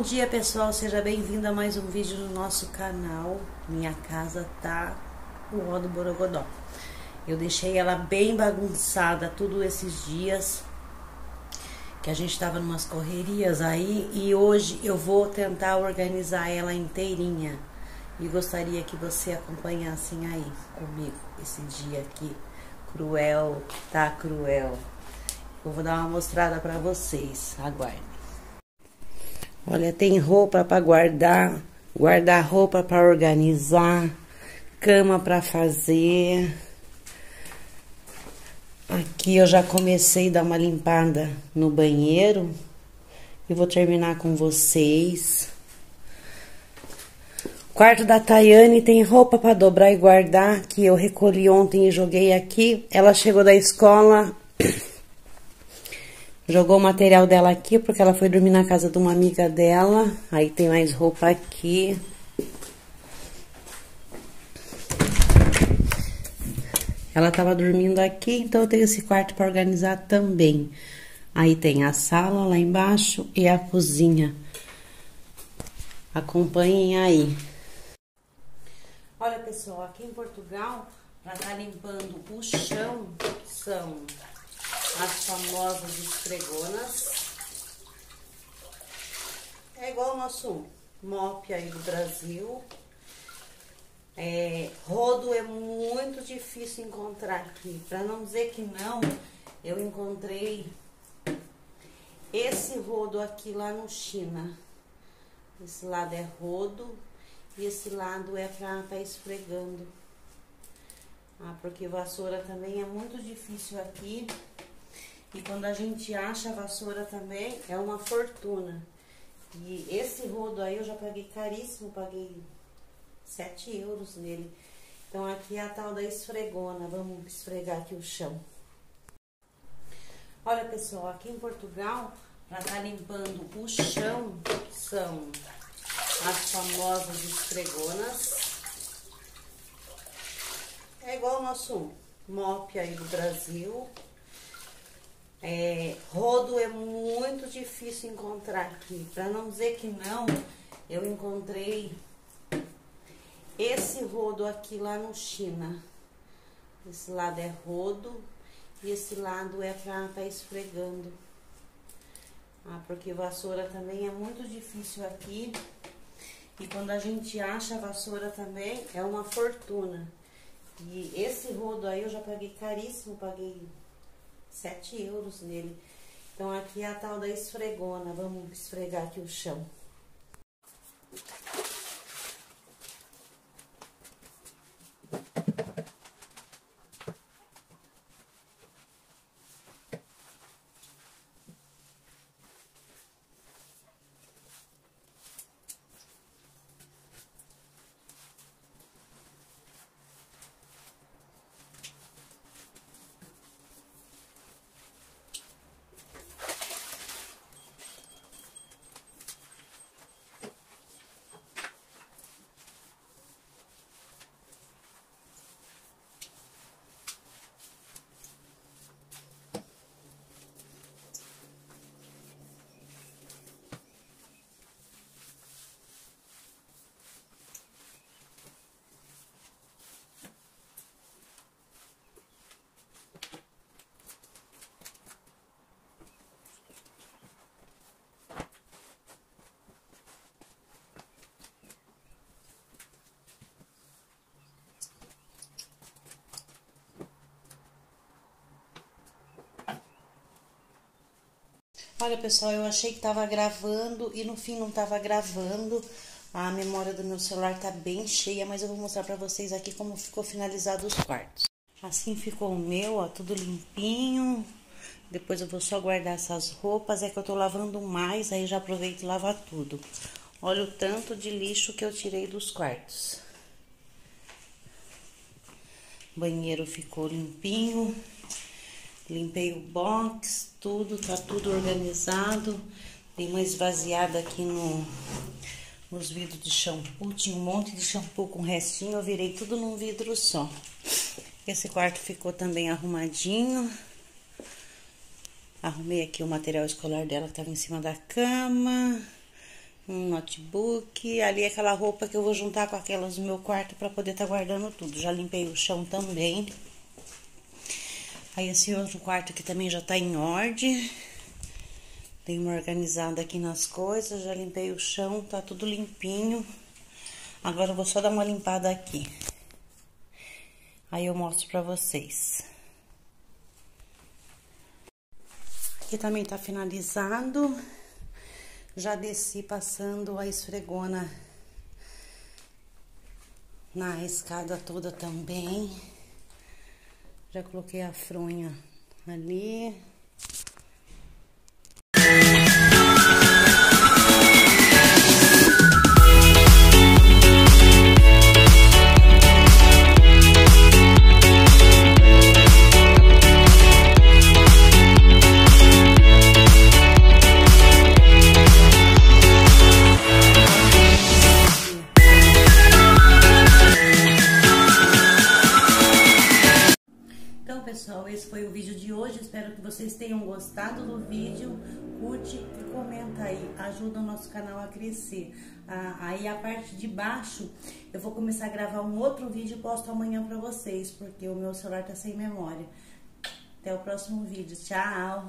dia pessoal, seja bem-vindo a mais um vídeo no nosso canal Minha casa tá o ó do Borogodó. Eu deixei ela bem bagunçada todos esses dias Que a gente tava numas correrias aí E hoje eu vou tentar organizar ela inteirinha. E gostaria que você acompanhasse aí comigo esse dia aqui Cruel, tá cruel. Eu vou dar uma mostrada pra vocês, aguardem Olha, tem roupa para guardar, guardar roupa para organizar, cama para fazer. Aqui eu já comecei a dar uma limpada no banheiro e vou terminar com vocês. Quarto da Tayane tem roupa para dobrar e guardar que eu recolhi ontem e joguei aqui. Ela chegou da escola Jogou o material dela aqui, porque ela foi dormir na casa de uma amiga dela. Aí tem mais roupa aqui. Ela tava dormindo aqui, então eu tenho esse quarto para organizar também. Aí tem a sala lá embaixo e a cozinha. Acompanhem aí. Olha, pessoal, aqui em Portugal, para estar tá limpando o chão, são as famosas esfregonas. É igual o nosso mop aí do Brasil. É, rodo é muito difícil encontrar aqui. Para não dizer que não, eu encontrei esse rodo aqui lá no China. Esse lado é rodo e esse lado é para estar tá esfregando. Ah, porque vassoura também é muito difícil aqui. E quando a gente acha a vassoura também, é uma fortuna. E esse rodo aí eu já paguei caríssimo, paguei 7 euros nele. Então aqui é a tal da esfregona, vamos esfregar aqui o chão. Olha pessoal, aqui em Portugal, para estar tá limpando o chão, são as famosas esfregonas. É igual o nosso mop aí do Brasil, é, rodo é muito difícil encontrar aqui. Para não dizer que não, eu encontrei esse rodo aqui lá no China. Esse lado é rodo e esse lado é para tá esfregando. Ah, porque vassoura também é muito difícil aqui. E quando a gente acha vassoura também, é uma fortuna. E esse rodo aí eu já paguei caríssimo, paguei 7 euros nele. Então aqui é a tal da esfregona. Vamos esfregar aqui o chão. Olha, pessoal, eu achei que tava gravando e no fim não tava gravando. A memória do meu celular tá bem cheia, mas eu vou mostrar pra vocês aqui como ficou finalizado os quartos. Assim ficou o meu, ó, tudo limpinho. Depois eu vou só guardar essas roupas, é que eu tô lavando mais, aí já aproveito e lavar tudo. Olha o tanto de lixo que eu tirei dos quartos. O banheiro ficou limpinho. Limpei o box, tudo, tá tudo organizado. Dei uma esvaziada aqui no, nos vidros de shampoo. Tinha um monte de shampoo com restinho, eu virei tudo num vidro só. Esse quarto ficou também arrumadinho. Arrumei aqui o material escolar dela que tava em cima da cama. um notebook. Ali é aquela roupa que eu vou juntar com aquelas do meu quarto para poder estar tá guardando tudo. Já limpei o chão também. Aí esse outro quarto aqui também já tá em ordem. Dei uma organizada aqui nas coisas, já limpei o chão, tá tudo limpinho. Agora eu vou só dar uma limpada aqui. Aí eu mostro pra vocês. Aqui também tá finalizado. Já desci passando a esfregona na escada toda também. Já coloquei a fronha ali. Esse foi o vídeo de hoje. Espero que vocês tenham gostado do vídeo. Curte e comenta aí, ajuda o nosso canal a crescer. Ah, aí a parte de baixo, eu vou começar a gravar um outro vídeo e posto amanhã pra vocês, porque o meu celular tá sem memória. Até o próximo vídeo. Tchau!